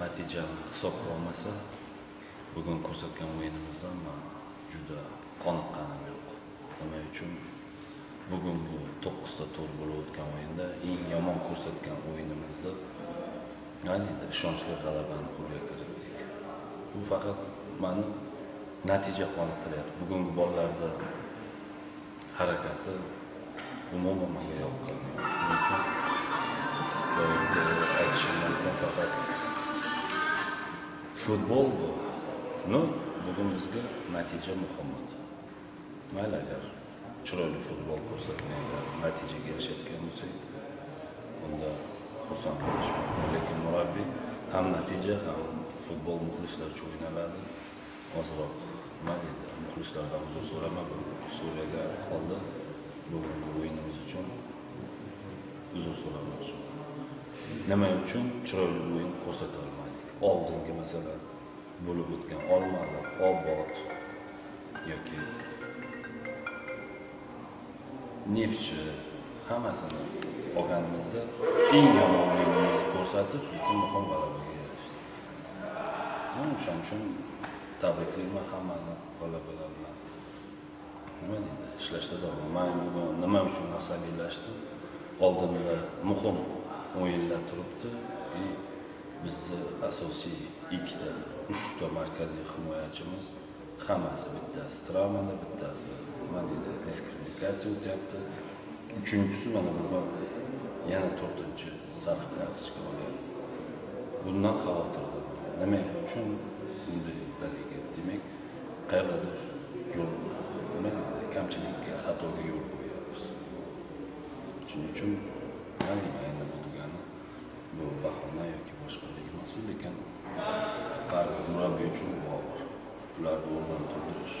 natijani hisobga olmasa bugun ko'rsatgan o'yinimizdan man juda qoniqqanim yo'q nima uchun bugun bu to'qqizta tur bo'lib o'tgan o'yinda eng yomon ko'rsatgan o'yinimizda qaniydi ishonchli g'alabani qo'lga kiritdik bu faqat mani natija qoniqtiryapti bugungi bolalarni harakati umuman menga yoqqan shuning uchun faqat futbol bu ну bugun bizga natija muhim edi mayli agar chiroyli futbol ko'rsatmaylar natijaga erishayotgan bo'lsak unda xursand bo'lish mumkin lekin murabbiy ham natija ham futbol muxlislar uchun o'ynaladi ozroq nima deydi muxlislardan uzr so'rama bir so'ragan holda bugungi o'yinimiz uchun uzr so'ramoqchiman nima uchun? Chiroyli o'yin ko'rsata olmadik oldingi masalan bo'lib o'tgan olmaliq obod yoki neftchi hammasini olganimizda eng yomon o'yinimizni ko'rsatib lekin muhim g'alabaga erishdik o'shaning uchun tabriklayman hammani g'alabalar bilan nima deydi ishlashda davom man bugun nima uchun asabiylashdim oldinda muhim o'yinlar turibdi. И bizni asosiy ikkita uchta markaziy himoyachimiz hammasi bittasi travmada bittasi nima deydi diskvalifikatsiya o'tyapti. Uchinchisi mana bugun yana to'rtinchi sariq kartochka olyapti bundan xavotirda nima uchun bunday balaga demak qayerdadir yo'l nima deydi kamchilikka xatoga yo'l qo'yyapmiz shuning uchun hechqanday mas'ul lekin har bir murabbiy uchun bor ularni o'rnini to'ldirish